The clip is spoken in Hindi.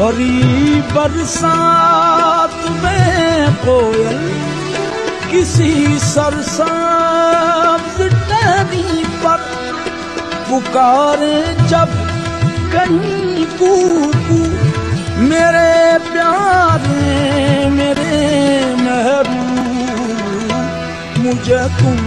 भरी बरसात में कोयल किसी सरसाब्ज टहनी पर पुकारे जब कहीं कूकू मेरे प्यारे, मेरे महबूब, मुझे तुम